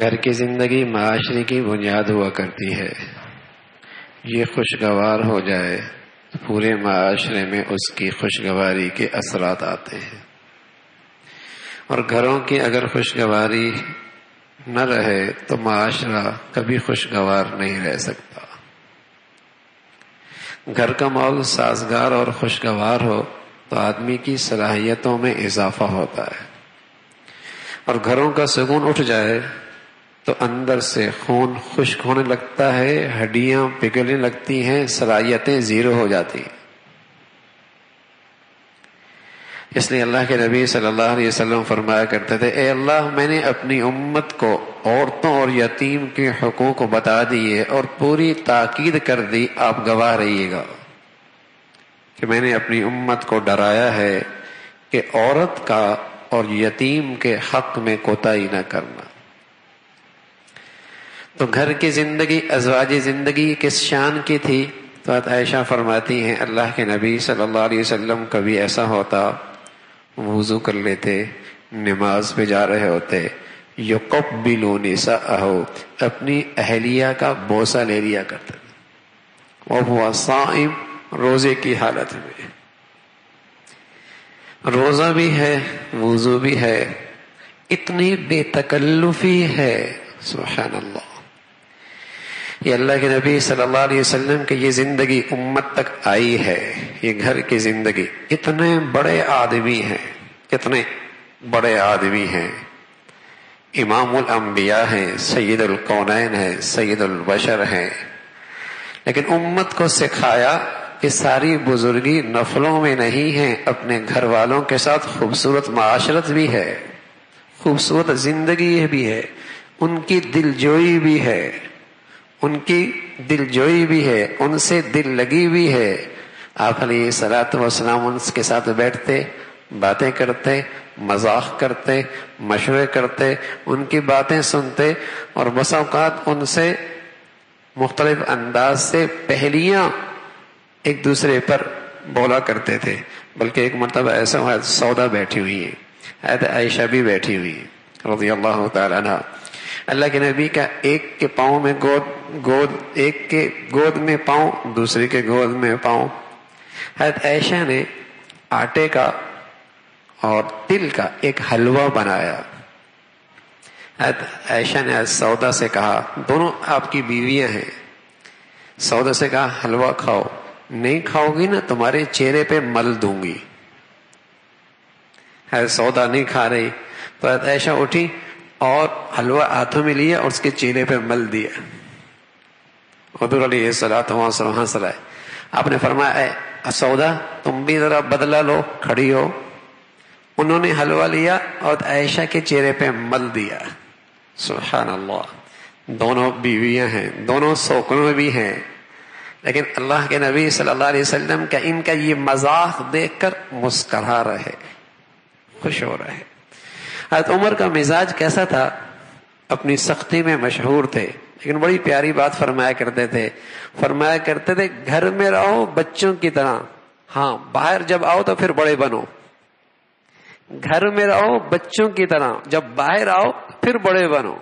گھر کی زندگی معاشرے کی بنیاد ہوا کرتی ہے۔ یہ خوشگوار ہو جائے تو پورے معاشرے میں اس کی خوشگواری کے اثرات آتے ہیں۔ اور گھروں کی اگر خوشگواری نہ رہے تو معاشرہ کبھی خوشگوار نہیں رہ سکتا۔ گھر کا ماحول سازگار اور خوشگوار ہو تو آدمی کی صلاحیتوں میں اضافہ ہوتا ہے۔ اور گھروں کا سکون اٹھ جائے تو اندر سے خون خشک ہونے لگتا ہے، ہڈیاں پگھلنے لگتی ہیں، صلاحیتیں زیرو ہو جاتی ہیں۔ اس لیے اللہ کے نبی صلی اللہ علیہ وسلم فرمایا کرتے تھے، اے اللہ، میں نے اپنی امت کو، عورتوں اور یتیم کے حقوق کو بتا دیے اور پوری تاکید کر دی، آپ گواہ رہیے گا۔ کہ میں نے اپنی امت کو ڈرایا ہے کہ عورت کا اور یتیم کے حق میں کوتاہی نہ کرنا۔ تو گھر کی زندگی، ازواج زندگی کس شان کی تھی؟ تو عائشہ فرماتی ہیں، اللہ کے نبی صلی اللہ علیہ وسلم کبھی ایسا ہوتا، وضو کر لیتے، نماز پہ جا رہے ہوتے یو کپ بھی لونی سا اپنی اہلیہ کا بوسا لے لیا کرتے۔ وہ سائم روزے کی حالت میں۔ روزہ بھی ہے، وضو بھی ہے، اتنی بے تکلفی ہے، سبحان اللہ۔ یہ اللہ کے نبی صلی اللہ علیہ وسلم کی یہ زندگی امت تک آئی ہے، یہ گھر کی زندگی۔ اتنے بڑے آدمی ہیں، کتنے بڑے آدمی ہیں۔ امام الانبیاء ہیں، سید القونین ہیں، سید البشر ہیں۔ لیکن امت کو سکھایا کہ ساری بزرگی نفلوں میں نہیں ہے اپنے گھر والوں کے ساتھ خوبصورت معاشرت بھی ہے، خوبصورت زندگی بھی ہے، ان کی دل جوئی بھی ہے۔ ان کی دل جوئی بھی ہے، ان سے دل لگی بھی ہے۔ آپ علیہ سلاۃ وسلام ان کے ساتھ بیٹھتے، باتیں کرتے، مذاق کرتے، مشورے کرتے، ان کی باتیں سنتے اور بس اوقات ان سے مختلف انداز سے پہلیاں ایک دوسرے پر بولا کرتے تھے۔ بلکہ ایک مرتبہ ایسا ہوا، سودا بیٹھی ہوئی ہے عائشہ بھی بیٹھی ہوئی رضی اللہ تعالیٰ عنہ۔ اللہ کے نبی کا ایک کے پاؤں میں گود گود، ایک کے گود میں پاؤں، دوسرے کے گود میں پاؤں۔ حضرت عائشہ نے آٹے کا اور تل کا ایک حلوہ بنایا۔ حضرت عائشہ نے سودا سے کہا، دونوں آپ کی بیویاں ہیں۔ سودا سے کہا، حلوہ کھاؤ۔ نہیں کھاؤ گی نا، تمہارے چہرے پہ مل دوں گی۔ سودا نہیں کھا رہی۔ تو عائشہ اٹھی۔ اور حلوہ ہاتھوں میں لیا اور اس کے چہرے پہ مل دیا حضور علیہ ہنس رہا آپ نے فرمایا سودا، تم بھی ذرا بدلا لو، کھڑی ہو۔ انہوں نے حلوہ لیا اور عائشہ کے چہرے پہ مل دیا۔ سبحان اللہ دونوں بیویاں ہیں، دونوں سوکنوں بھی ہیں۔ لیکن اللہ کے نبی صلی اللہ علیہ وسلم کا ان کا یہ مذاق دیکھ کر مسکرا رہے، خوش ہو رہے۔ حضرت عمر کا مزاج کیسا تھا؟ اپنی سختی میں مشہور تھے، لیکن بڑی پیاری بات فرمایا کرتے تھے۔ فرمایا کرتے تھے، گھر میں رہو بچوں کی طرح۔ ہاں باہر جب آؤ تو پھر بڑے بنو۔ گھر میں رہو بچوں کی طرح۔ جب باہر آؤ پھر بڑے بنو۔